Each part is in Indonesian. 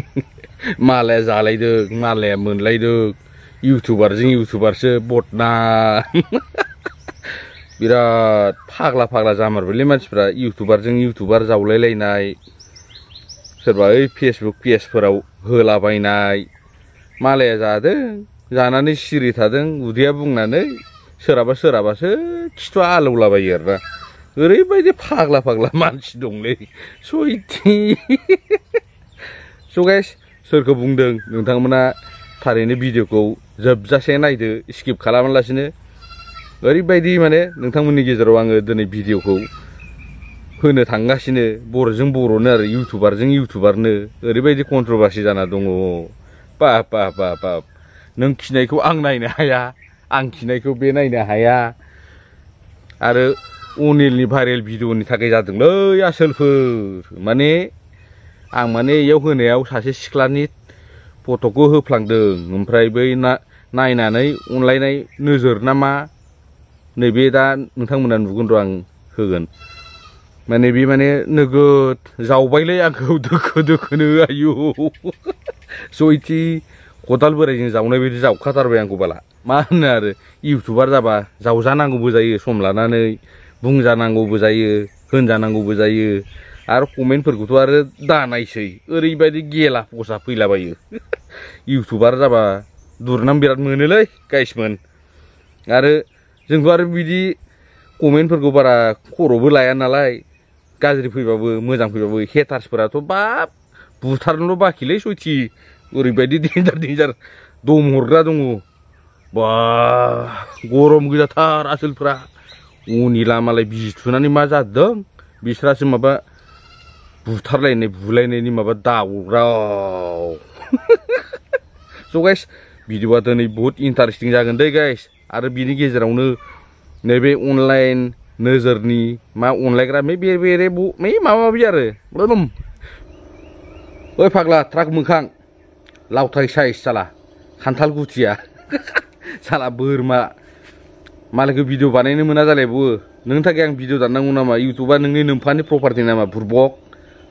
मालाया जालायदों मालाया मोनलायदों इउटुबारजों इउटुबारसो बदनाम बिराद फाग्ला फाग्ला जामारबायलै मानसिफ्रा इउटुबारजों इउटुबार जावलायलायनाय सोरबा ओइ फेसबुक पेजफोराव होलाबायनाय मालाया जादों जानानै सिरि थादों उदैया बुंनानै सोरहाबा सोरहाबासो खिथु आलौलाबायो आरोना ओरैबायदि फाग्ला फाग्ला मानसि दंलै सयथि स' गाइस स ो i ख ौ बुंदों न ों थ ां म ो न a थारैनो भिडिअ'खौ जोबजासे नायदो स ् क ि i खालामालासिनो ओ र ै ब ा i द e माने नोंथांमोननि गेजेराव आङो दिनै भिडिअ'खौ होनो थ ां ग o स u n ो बर'जों बर'नो e र ो इउटुबारजों इउटुबारनो ओरैबायदि कन्ट्रभार्सि जाना दङ बा बा बा बा नों खिनायखौ आं a ा य न ो हाया आं खिनायखौ बे न ा n न h ह y a a आरो अ न ि i न ि भाइरेल भिडिअ'नि थाखाय जादोंलै आसोलफोर माने आं माने इयाव होनायाव सासे सिख्लानि फट'खौ होफ्लांदों ओमफ्राय बै ना नायनानै अनलायनाय नोजोर ना मा नैबे दा नोंथांमोना नुगोन र' आं होगोन माने बे माने नोगोद जावबायलै आंखौ दोखो दोखोनो आयौ जयथि खदाल बोरायजों जावनाय बायदि जावखाथारबाय आंखौ बाला मा होनो आरो इउटुबार जाबा जावजानांगौबो जायो सम लानानै बुंजानांगौबो जायो होनजानांगौबो जायो आरो कमेन्टफोरखौथ' आरो दानायसै ओरैबायदि गेला पसा फैलाबायो इउटुबार जाबा दुरनाम बिराद मोनोलै गाइसमोन आरो जोंथ' आरो बिदि कमेन्टफोरखौ बारा खर'बो लाया नालाय गाज्रि फैबाबो मोजां फैबाबो हेटार्सफोराथ' बाब बुथारनोल' बाखिलै सयथि ओरैबायदि डेन्जार डेन्जार दम हरग्रा दङ बा गरम गोजाथार आसोलफ्रा अनिला मालाय बिजि थुनानै मा जादों बिस्रासो माबा putar lainnya, bulan ini mau berdaurau. So guys, video pada ini buat interesting jangan deh guys. Ada bini geser orang nebe online nazar ni, ma online kira, mebi mebi rebu, mebi mama biar deh, belum. Oi pakla, truk mukang, laut hari size salah, hantal kuci ya, salah Burma. Malah ke video panen ini mana jalan bu? Neng tak yang video tentang guna ma YouTube, neng ni nempani property nama burbok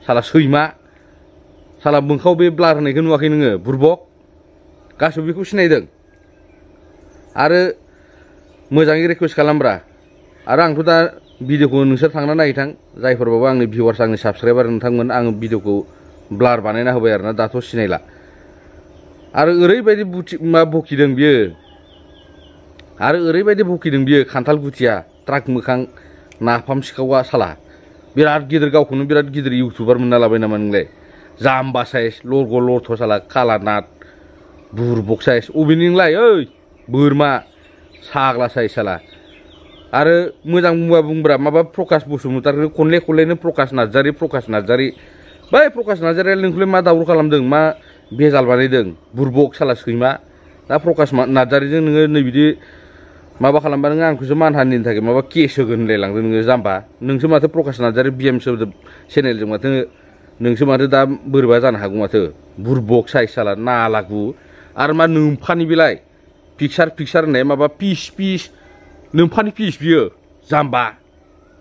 salah seima, salah bengkau beblar nih kan wakin nge burbok, kasih bikus sneden, ada mejangi request kalam bra, arang tuta video ku nungset sang nana tang zai purba bang nih viewer sang nih subscriber nih tanggun ang video ku blar panen nah bayar nih datos snela, ada urei bayi buci ma buki deng bie, ada urei bayi buki deng bie kantal bucia, trak mukang Nah, pamsi sikawa salah birat gider gak kuno birat gider youtuber menelabai nama ngle zamba size logo lor tosala kalanat burbuk size ubining lah yoi burma sagla size salah ada mudang mua bung berama bab prokas busu mutar ke kunle kunle ini prokas nazari prokas nazari bae prokas nazari lingkulin ma tawur kalam deng ma biasa alpani deng burbok salah skrima Nah, prokas nazari jeng nengai nabi di माबा खालामबानो आंखौसो मान हानिनि थाखाय माबा केसो होनलायलांदों नोङो जाम्बा नोंसो माथो प्रकाश नार्जारि बि एम सोदोब चेनेलजों माथो नोंसो माथो दा बोरैबा जानो हागौ माथो बुरबक साइज साला नालागु आरो मा नोम्फानि बेलाय पिक्सार पिक्सार होननाय माबा पिस पिस नोम्फानि पिस बियो जाम्बा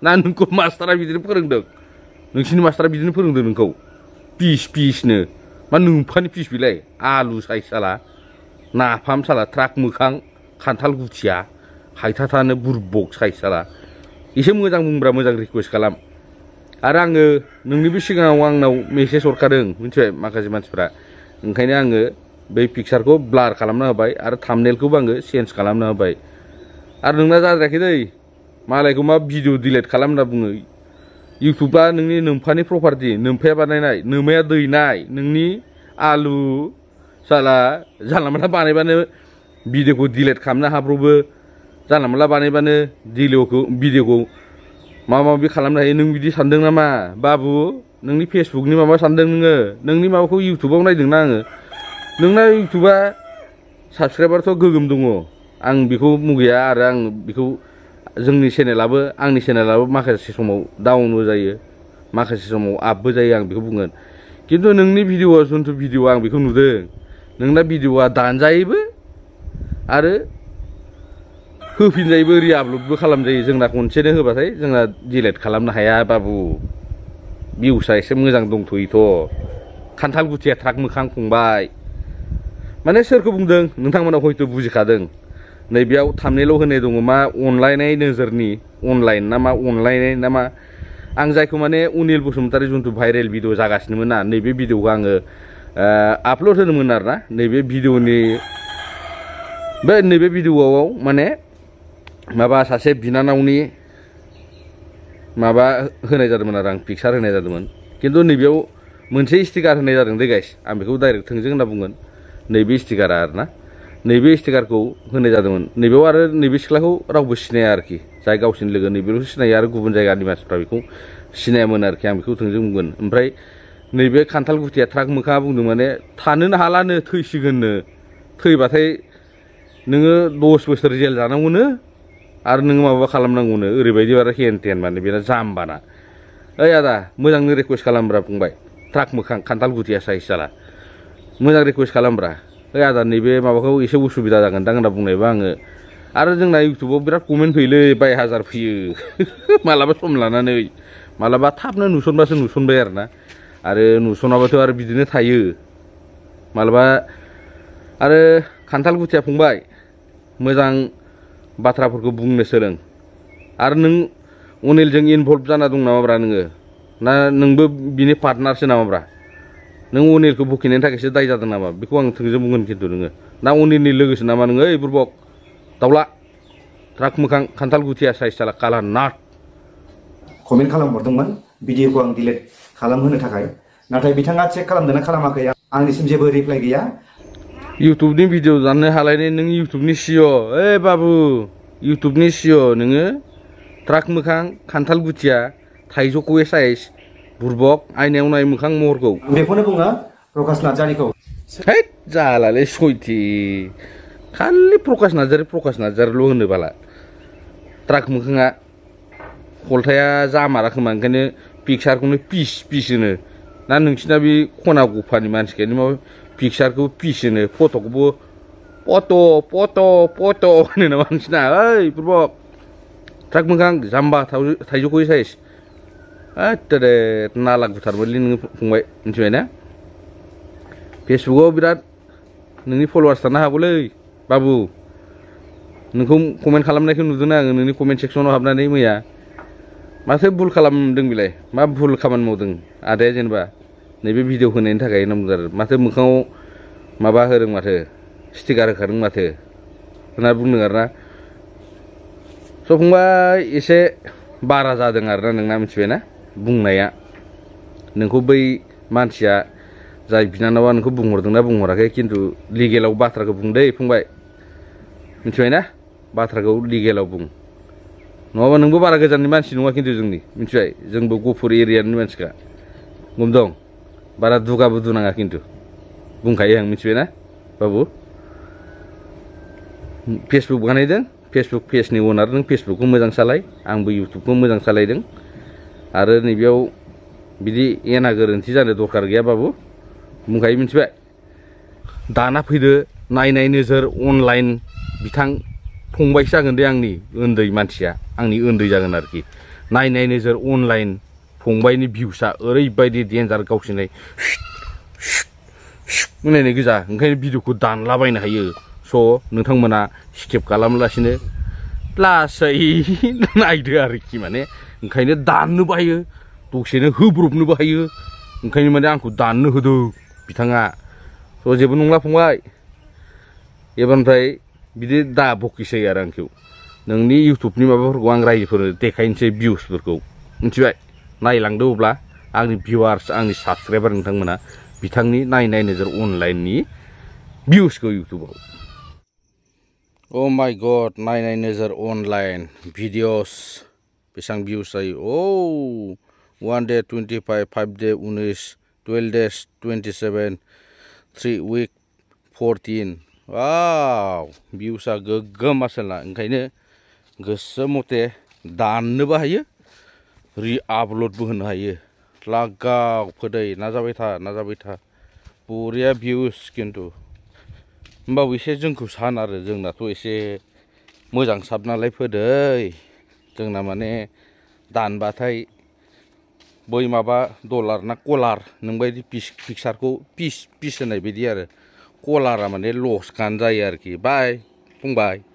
ना नोंखौ मास्टारा बिदिनो फोरोंदों नोंसिनि मास्टारा बिदिनो फोरोंदों नोंखौ पिस पिसनो मा नोम्फानि पिस बेलाय आलु साइज साला नाफाम साला ट्राक मोखां खान्थाल गुथिया हायथाथानो बुरबक साइसारा एसे मोजां बुंब्रा मोजां रिकुवेस्ट खालाम आरो आङो नोंनिबो सिगाङाव आंनाव मेसेज हरखादों मिथिबाय माखासे मानसिफ्रा ओंखायनो आङो बै पिक्चारखौ ब्लार खालामना होबाय आरो थामनेलखौबो आङो चेन्ज खालामना होबाय आरो नोंना जाद्रायाखै दै मालायखौ मा भिडिअ डिलेट खालाम होनना बुङो इउटुबा नोंनि नोम्फानि प्रपार्टि नोम्फाया बानायनाय नोमाया दैनाय नोंनि आलु साला जानला मानला बानायबानो भिडिअखौ डिलेट खालामनो हाब्रबो jangan malah bani bani di ku video ku mama bi kalam lah ini video sandeng nama babu neng di facebook ni mama sandeng nge neng di mama ku youtube ngai deng nange neng nai youtube subscriber tuh gugum dungu ang biku mugi ya ang biku jeng ni channel ang ni channel abe makasih si semua down lu jaya makasih si semua abe jaya ang biku bungan kita neng di video asun tu video ang biku nude neng na video a dan jaya ada ฮึ่มินใจบุริยาบลุบุขลำใจจึงนักมุนเชนเฮือบะไซจึงนักดีเลตขลังนะฮายาบาบูบิวใส่เสมือจังดรงถุยโตขันทำกุเทียทักมือข้างคงใบมันได้เชิญกบุงดึงนึ่งทางมันเอาหอยตัวบูจิขาดึงในเบี้ยวทำในโลกในดวงมาออนไลน์ในเนื้อเรนี้ออนไลน์นั่นมาออนไลน์ในนั่นมาอังใจคุณมันเนี่ยอุนิลปุษมตาริจุนตุวไฟเรลวิดีโอจากาศนี่มันนะในเบี้ยวิดีโอขางเอออัพโหลดนี่มันน่ะนะในเบี้ยววิดีโอนี้เบ้ในเบี้ยววิดีโอว่ามันเนี่ย माबा सासे बिनानावनि माबा होनाय जादोंमोन आरो आं पिक्सार होनाय जादोंमोन खिन्थु नैबेयाव मोनसे स्टिकार होनाय जादों दे गाइस आं बेखौ डाइरेक्ट थोंजों होनना बुंगोन नैबे स्टिकारा आरो ना नैबे स्टिकारखौ होनाय जादोंमोन नैबेयाव आरो नैबे सिख्लाखौ रावबो सिनाया आरोखि जाय गावसिनि लोगो नैबेल'सो सिनायो आरो गुबुन जायगानि मानसिफ्रा बेखौ सिनायामोन आरोखि आं बेखौ थोंजों बुंगोन ओमफ्राय नैबे खान्थाल गुथिया ट्राक मोखाङा बुंदों माने थानोनो हालानो थैसिगोननो थैबाथाय नोङो दस बोसोर जेल जानांगौनो ar neng ma ba kalam neng ngune uri bai di bara hien tien mani bina zambana. Ai ada mudang nere kus kalam bra pung trak mu kan kantal guti asa isala. Mudang nere kus kalam bra. Ai ada nibe ma ba kau isa busu bida dangan dangan da pung bang ar neng na yuk tubo bira kumen pui le bai hazar pui malaba som lana nai malaba tap na nusun basa nusun bayar na. Are nusun aba tu ar bidine tayu. Malaba are kantal guti a pung bai. Mudang बाथ्राफोरखौ बुंनो सोलों आरो नों अनिलजों इनभल्भ जाना दं नामाब्रा नोङो ना नोंबो बिनि पार्टनारसो नामाब्रा नों अनिलखौ बखिनायनि थाखायसो दाय जादों नामा बेखौ आं थोंजों बुंगोन खिन्थु नोङो ना अनिलनि लोगोसो नामा नोङो ओइ बुरबक दावला ट्राक मोखां खान्थाल गुथिया साइज साला काला नाट कमेन्ट खालामहरदोंमोन भिडिअखौ आं डिलेट खालामहोनो थाखाय नाथाय बिथाङा चेक खालामदोंना खालामाखै आंनिसिम जेबो रिप्लाइ गैया इउटुबनि भिडिअ जानो हालायनाय नों इउटुबनि सिअ ए बाबु इउटुबनि सिअ नोङो ट्राक मोखां खान्थाल गुथिया थाइजौखौ एसाइस बुरबक आइनायाव नाय मोखां महरखौ बेखौनो बुङा प्रकाश नार्जारिखौ हैद जालालै सयथि खालि प्रकाश नार्जारि प्रकाश नार्जारिल' होनो बाला ट्राक मोखाङा खलथाया जामाराखोमा ओंखायनो पिकसारखौनो पिस पिस होनो นั่นหนึ่งชิ้นนี้คนอากูพันมันสิเกนี่มาพิชาร์กูพิชเนี่ยโฟตกูปโตปโตปโตเนี่ยนั่นมันชิ้นนั้นเอ้ยปุ๊บทักมึงกังจัมบ้าทายุคุยใช่ไหมเอ้ยตอนนี้น่ารักกูทำเรื่ลงนึ่ฟหงวยนี่ใช่ไหมนะเพื่อสุโขบิดาหนึ่งนี่ follower สนะครบุเลยบาบูหนึ่งคุณคอมเมนต์ขลคงนั้นคุณดูนะหนึ่งนี่คอมเมนต์เช็คโซนเราทำได้ไหมยั masa bul kalam deng bilai ma bul kaman mau deng ada aja nba nabi video kuna ini takai nam dar masa mukau ma bahar deng masa stiker kareng masa karena bung dengar na so pungwa ise bara za dengar na deng nama cewek na bung naya deng kubai manusia Zai bina nawan ku bungur deng na bungur akai kintu ligelau batra ku bung dei pungwai mencuai na batra ku ligelau bung Nuwaba nungbu bara gajan ni manchi nungwa kintu jengni, mincuai jengbu gupur irian ni manchika, ngumdong bara duka butu nanga kintu, kaya yang mincuai na, babu, facebook bukan aja, facebook pias ni wonar neng facebook kumbu jang salai, angbu youtube kumbu jang salai deng, ada ni biau, bidi iana garen tiza ne duka kargia babu, bungka yang mincuai, dana pide, nai nai nizer online, bitang फंबायसो जागोन दे आंनि उन्दै मानसिया आंनि उन्दै जागोन आरोखि नायनाय नोजोर अनलाइन फंबायनि भिउसआ ओरैबायदि डेन्जार गावसिनाय होननायनाय गोजा ओंखायनो भिडिअखौ दानलाबायनो हायो स' नोंथांमोना स्किप खालामलासिनो लासै नायदो आरोखि माने ओंखायनो दाननोबो हायो दसेनो होब्रबनोबो हायो ओंखायनो माने आंखौ दाननो होदो बिथाङा स' जेबो नंला फंबाय एबारनिफ्राय bide da boki sai yaran kiu nang ni youtube ni ma bafur gwang rai fur te kain sai bius fur kiu nchi bai nai lang du bla ang ni viewers ang ni subscriber ni tang mana bitang ni nai nai nezer online ni bius kiu youtube au oh my god nai nai nezer online videos pisang bius sai oh one day twenty five five day unis twelve days twenty seven, three week fourteen. वाव भिउसआ गोग्गोम आसोलना ओंखायनो गोसो मथे दाननोबो हायो रि आपल'डबो होनो हायो लागाव फोदै नाजाबाय था नाजाबाय था बरिया भिउस किन्तु होमबाबो एसे जोंखौ सान आरो जोंनाथ' एसे मोजां साब नालाय फोदै जोंना माने दानबाथाय बै माबा डलार ना कलार नोंबायदि पिस पिक्सारखौ पिस पिस होनाय बायदि आरो kolar amane los kanjai arki bye pung bye